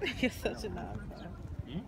You're such an asshole. Hmm?